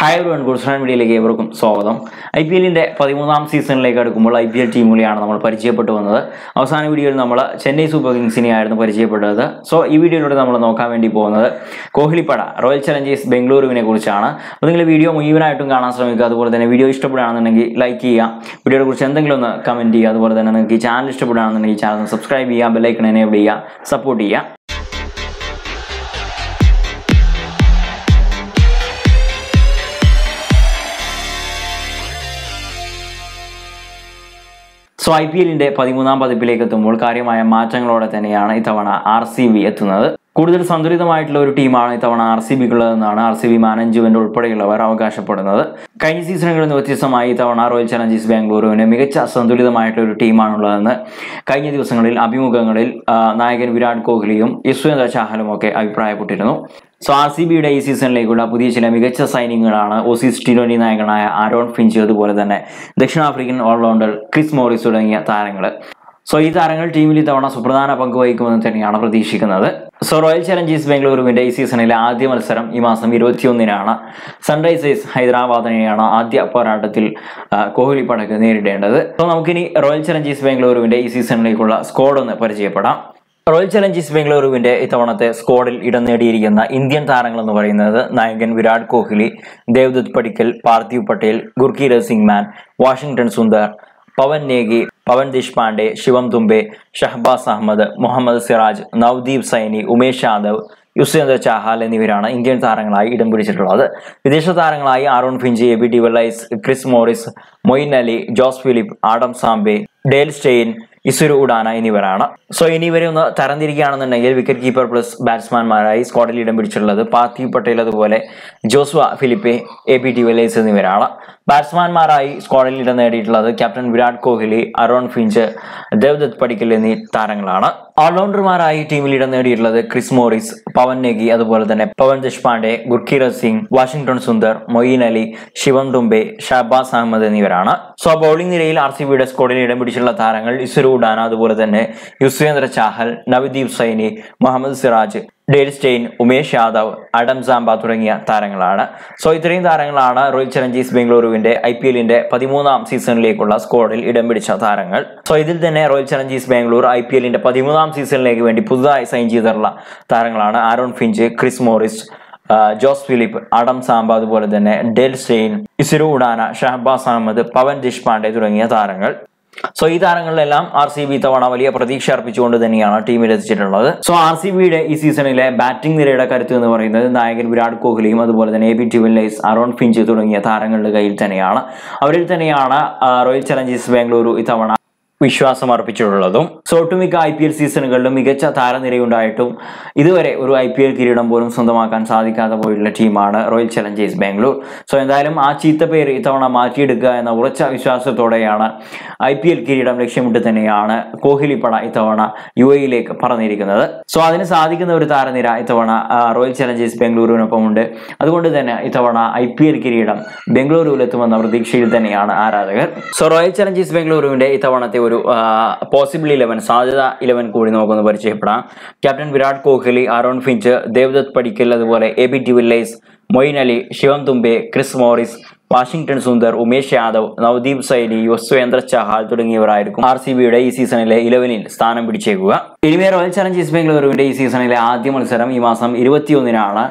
Hi everyone ഗുഡ്സ്റ്റാൻ മീഡിയയിലേക്ക് ഏവർക്കും സ്വാഗതം. ഐ പി എല്ലിന്റെ പതിമൂന്നാം സീസണിലേക്ക് അടുക്കുമ്പോൾ ഐ പി എൽ ടീമുകളെയാണ് നമ്മൾ പരിചയപ്പെട്ടു വന്നത്. അവസാന വീഡിയോയിൽ നമ്മൾ ചെന്നൈ സൂപ്പർ കിങ്സിനെ ആയിരുന്നു പരിചയപ്പെട്ടത്. സോ ഈ വീഡിയോയിലൂടെ നമ്മൾ നോക്കാൻ വേണ്ടി പോകുന്നത് കോഹ്ലിപ്പട റോയൽ ചലഞ്ചേഴ്സ് ബംഗളൂരുവിനെ കുറിച്ചാണ്. അപ്പോൾ നിങ്ങൾ വീഡിയോ മുഴുവനായിട്ടും കാണാൻ ശ്രമിക്കുക. അതുപോലെ തന്നെ വീഡിയോ ഇഷ്ടപ്പെടുകയാണെന്നുണ്ടെങ്കിൽ ലൈക്ക് ചെയ്യുക. വീഡിയോയെ കുറിച്ച് എന്തെങ്കിലും ഒന്ന് കമന്റ് ചെയ്യുക. അതുപോലെ തന്നെ നിങ്ങൾക്ക് ഈ ചാനൽ ഇഷ്ടപ്പെടുകയാണെന്നുണ്ടെങ്കിൽ ചാനൽ സബ്സ്ക്രൈബ് ചെയ്യുക. ബെല്ലൈക്കൺ എനേബിൾ ചെയ്യുക. സപ്പോർട്ട് ചെയ്യുക. സോ ഐ പി എല്ലിന്റെ പതിമൂന്നാം പതിപ്പിലേക്ക് എത്തുമ്പോൾ കാര്യമായ മാറ്റങ്ങളോടെ തന്നെയാണ് ഇത്തവണ ആർ സി ബി എത്തുന്നത്. കൂടുതൽ സന്തുലിതമായിട്ടുള്ള ഒരു ടീമാണ് ഇത്തവണ ആർ സി ബിക്കുള്ളതെന്നാണ് ആർ സി ബി മാനേജ്മെന്റ് ഉൾപ്പെടെയുള്ളവർ അവകാശപ്പെടുന്നത്. കഴിഞ്ഞ സീസണുകളിൽ നിന്ന് വ്യത്യസ്തമായി ഇത്തവണ റോയൽ ചലഞ്ചേഴ്സ് ബാംഗ്ലൂരുവിന് മികച്ച സന്തുലിതമായിട്ടുള്ള ഒരു ടീമാണുള്ളതെന്ന് കഴിഞ്ഞ ദിവസങ്ങളിൽ അഭിമുഖങ്ങളിൽ നായകൻ വിരാട് കോഹ്ലിയും യശ്വേന്ദ്ര ചാഹലും ഒക്കെ അഭിപ്രായപ്പെട്ടിരുന്നു. സോ ആർ സി ബിയുടെ ഈ സീസണിലേക്കുള്ള പുതിയ ചില മികച്ച സൈനിങ്ങുകളാണ് ഓസീസ് ടി ട്വന്റി നായകനായ ആരോൺ ഫിഞ്ച് അതുപോലെ തന്നെ ദക്ഷിണാഫ്രിക്കൻ ഓൾറൗണ്ടർ ക്രിസ് മോറിസ് തുടങ്ങിയ താരങ്ങൾ സോ ഈ താരങ്ങൾ ടീമിൽ ഇത്തവണ സുപ്രധാന പങ്ക് വഹിക്കുമെന്ന് തന്നെയാണ് പ്രതീക്ഷിക്കുന്നത്. സോ റോയൽ ചലഞ്ചേഴ്സ് ബാംഗ്ലൂരുവിന്റെ ഈ സീസണിലെ ആദ്യ മത്സരം ഈ മാസം ഇരുപത്തിയൊന്നിനാണ്. സൺറൈസേഴ്സ് ഹൈദരാബാദിനെയാണ് ആദ്യ പോരാട്ടത്തിൽ കോഹ്ലി പടക്ക് നേരിടേണ്ടത്. സോ നമുക്കിനി റോയൽ ചലഞ്ചേഴ്സ് ബാംഗ്ലൂരുവിന്റെ ഈ സീസണിലേക്കുള്ള സ്ക്വാഡ് ഒന്ന് പരിചയപ്പെടാം. റോയൽ ചലഞ്ചേഴ്സ് ബംഗളൂരുവിന്റെ ഇത്തവണത്തെ സ്ക്വാഡിൽ ഇടം നേടിയിരിക്കുന്ന ഇന്ത്യൻ താരങ്ങൾ എന്ന് പറയുന്നത് നായകൻ വിരാട് കോഹ്ലി ദേവ്ദത്ത് പടിക്കൽ പാർത്ഥിവ് പട്ടേൽ ഗുർകീരത് സിംഗ് മാൻ വാഷിംഗ്ടൺ സുന്ദർ പവൻ നേഗി പവൻ ദേശ്പാണ്ഡെ ശിവം തുംബെ ഷഹബാസ് അഹമ്മദ് മുഹമ്മദ് സിറാജ് നവദീപ് സൈനി ഉമേഷ് യാദവ് യുസേന്ദ്ര ചാഹാൽ എന്നിവരാണ് ഇന്ത്യൻ താരങ്ങളായി ഇടം പിടിച്ചിട്ടുള്ളത്. വിദേശ താരങ്ങളായി Aaron Finch A B de Villiers Chris Morris Moeen Ali Josh Philippe Adam Zampa Dale Steyn Isuru Udana എന്നിവരാണ്. സോ ഇനി ഇവരെ ഒന്ന് തരംതിരിക്കുകയാണെന്നുണ്ടെങ്കിൽ വിക്കറ്റ് കീപ്പർ പ്ലസ് ബാറ്റ്സ്മാൻമാരായി സ്ക്വാഡിൽ ഇടം പിടിച്ചിട്ടുള്ളത് പാർത്ഥിവ് പട്ടേൽ അതുപോലെ Josh Philippe A B de Villiers എന്നിവരാണ്. ബാറ്റ്സ്മാൻമാരായി സ്ക്വാഡിൽ ഇടം നേടിയിട്ടുള്ളത് captain Virat Kohli Aaron Finch Devdutt Padikkal എന്നീ താരങ്ങളാണ്. ഓൾറൗണ്ടർമാരായി ടീമിൽ ഇടം നേടിയിട്ടുള്ളത് ക്രിസ് മോറിസ് പവൻ നെഗി അതുപോലെ തന്നെ Pawan Deshpande Gurkeerat Singh Washington Sundar Moeen Ali Shivam Dube Shahbaz Ahmed എന്നിവരാണ്. സോ ബൗളിംഗ് നിരയിൽ ആർ സി ബിയുടെ സ്കോഡിൽ ഇടം പിടിച്ചിട്ടുള്ള താരങ്ങൾ ഇസുരു ഉഡാന അതുപോലെ തന്നെ Yuzvendra Chahal Navdeep Saini Mohammed Siraj Dale Steyn Umesh Yadav Adam Zampa തുടങ്ങിയ താരങ്ങളാണ്. സോ ഇത്രയും താരങ്ങളാണ് റോയൽ ചലഞ്ചേഴ്സ് ബംഗളൂരുവിന്റെ ഐ പി എല്ലിന്റെ പതിമൂന്നാം സീസണിലേക്കുള്ള സ്കോഡിൽ ഇടം പിടിച്ച താരങ്ങൾ. സോ ഇതിൽ തന്നെ Royal Challengers Bangalore I P എല്ലിന്റെ പതിമൂന്നാം സീസണിലേക്ക് വേണ്ടി പുതുതായി സൈൻ ചെയ്തിട്ടുള്ള താരങ്ങളാണ് ആരോൺ ഫിഞ്ച് ക്രിസ് മോറിസ് ആ, ജോസ് ഫിലിപ്പ് അടം സാംബ അതുപോലെ തന്നെ ഡെൽ സെയിൻ ഇസിരു ഉഡാന ഷഹബാസ് അഹമ്മദ് പവൻ ദേശ്പാണ്ഡെ തുടങ്ങിയ താരങ്ങൾ. സോ ഈ താരങ്ങളിലെല്ലാം ആർ സി ബി തവണ വലിയ പ്രതീക്ഷ അർപ്പിച്ചുകൊണ്ട് തന്നെയാണ് ടീമിൽ എത്തിച്ചിട്ടുള്ളത്. സോ ആർ സി ബിയുടെ ഈ സീസണിലെ ബാറ്റിംഗ് നിരയുടെ കരുത്ത് എന്ന് പറയുന്നത് നായകൻ വിരാട് കോഹ്ലിയും അതുപോലെ തന്നെ A B de Villiers Aaron Finch തുടങ്ങിയ താരങ്ങളുടെ കയ്യിൽ തന്നെയാണ്. അവരിൽ തന്നെയാണ് റോയൽ ചലഞ്ചേഴ്സ് ബാംഗ്ലൂരു ഇത്തവണ വിശ്വാസം അർപ്പിച്ചിട്ടുള്ളതും. സോ ഒട്ടുമിക്ക ഐ പി എൽ സീസണുകളിലും മികച്ച താരനിരയുണ്ടായിട്ടും ഇതുവരെ ഒരു ഐ പി എൽ കിരീടം പോലും സ്വന്തമാക്കാൻ സാധിക്കാതെ പോയിട്ടുള്ള ടീമാണ് റോയൽ ചലഞ്ചേഴ്സ് ബാംഗ്ലൂർ. സോ എന്തായാലും ആ ചീത്ത പേര് ഇത്തവണ മാറ്റിയെടുക്കുക എന്ന ഉറച്ച വിശ്വാസത്തോടെയാണ് ഐ പി എൽ കിരീടം ലക്ഷ്യമിട്ട് തന്നെയാണ് കോഹ്ലി പട ഇത്തവണ യു എയിലേക്ക് പറഞ്ഞിരിക്കുന്നത് സോ അതിന് സാധിക്കുന്ന ഒരു താരനിര ഇത്തവണ റോയൽ ചലഞ്ചേഴ്സ് ബാംഗ്ലൂരിനൊപ്പം ഉണ്ട് അതുകൊണ്ട് തന്നെ ഇത്തവണ ഐ പി എൽ കിരീടം ബംഗളൂരുവിലെത്തുമെന്ന പ്രതീക്ഷയിൽ തന്നെയാണ് ആരാധകർ. സോ റോയൽ ചലഞ്ചേഴ്സ് ബാംഗ്ലൂരുവിന്റെ ഇത്തവണത്തെ ഒരു പോസിബിൾ ഇലവൻ സാധ്യത ഇലവൻ കൂടി നമുക്കൊന്ന് പരിചയപ്പെടാം. Captain Virat Kohli Aaron Finch Devdutt Padikkal അതുപോലെ A B de Villiers Moeen Ali Shivam Dube Chris Morris Washington Sundar Umesh Yadav Navdeep Saini Yuzvendra Chahal തുടങ്ങിയവരായിരിക്കും R C ബിയുടെ ഈ സീസണിലെ ഇലവനിൽ സ്ഥാനം പിടിച്ചേക്കുക. ഇനിമേ റോയൽ ചലഞ്ചേഴ്സ് ബാംഗ്ലൂരുവിന്റെ ഈ സീസണിലെ ആദ്യ മത്സരം ഈ മാസം ഇരുപത്തിയൊന്നിനാണ്.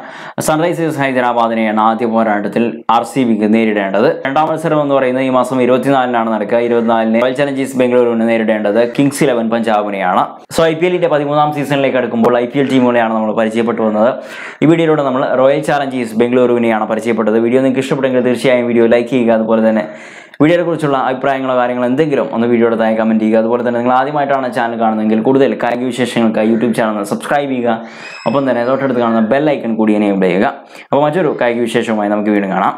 സൺറൈസേഴ്സ് ഹൈദരാബാദിനെയാണ് ആദ്യ പോരാട്ടത്തിൽ ആർ സി ബിക്ക് നേരിടേണ്ടത്. രണ്ടാം മത്സരം എന്ന് പറയുന്നത് ഈ മാസം ഇരുപത്തിനാലിനാണ് നടക്കുക. ഇരുപത്തിനാലിന് റോയൽ ചലഞ്ചേഴ്സ് ബാംഗ്ലൂരുവിന് നേരിടേണ്ടത് കിങ്സ് ഇലവൻ പഞ്ചാബിനെയാണ്. സോ ഐ പി എല്ലിന്റെ പതിമൂന്നാം സീസണിലേക്ക് അടുക്കുമ്പോൾ ഐ പി എൽ ടീമുകളെയാണ് നമ്മൾ പരിചയപ്പെട്ടു വന്നത്. ഈ വീഡിയോയിലൂടെ നമ്മൾ റോയൽ ചാലഞ്ചേഴ്സ് ബംഗളൂരുവിനെയാണ് പരിചയപ്പെട്ടത്. വീഡിയോ നിങ്ങൾക്ക് ഇഷ്ടപ്പെട്ടെങ്കിൽ തീർച്ചയായും വീഡിയോ ലൈക്ക് ചെയ്യുക അതുപോലെ തന്നെ വീഡിയോയെ കുറിച്ചുള്ള അഭിപ്രായങ്ങളോ കാര്യങ്ങളോ എന്തെങ്കിലും ഒന്ന് വീഡിയോയുടെ താഴെ കമന്റ് ചെയ്യുക. അതുപോലെ തന്നെ നിങ്ങൾ ആദ്യമായിട്ടാണ് ചാനൽ കാണുന്നതെങ്കിൽ കൂടുതൽ കായിക വിശേഷങ്ങൾക്ക് യൂട്യൂബ് ചാനൽ സബ്സ്ക്രൈബ് ചെയ്യുക. ഒപ്പം തന്നെ തൊട്ടടുത്ത് കാണുന്ന ബെൽ ഐക്കൺ കൂടി എനേബിൾ ചെയ്യുക. അപ്പോൾ മറ്റൊരു കായിക വിശേഷവുമായി നമുക്ക് വീണ്ടും കാണാം.